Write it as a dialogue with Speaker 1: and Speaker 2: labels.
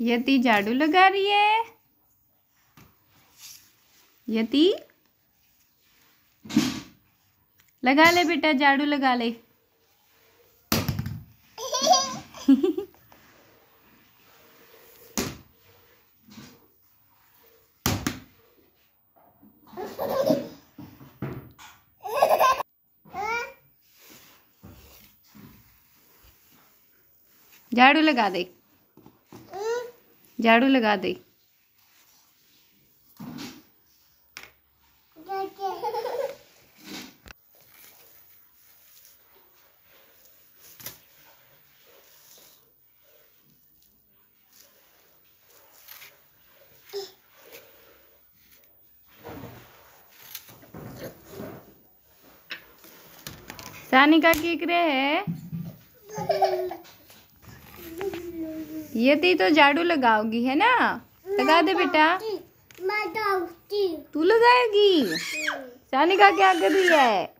Speaker 1: यति झाड़ू लगा रही है यति। लगा ले बेटा, झाड़ू लगा ले। झाड़ू लगा दे। झाड़ू लगा दे। सानिका की करे है। ये ती तो झाड़ू लगाओगी है ना? लगा दे बेटा। तू लगाएगी? सानिका क्या कर रही है?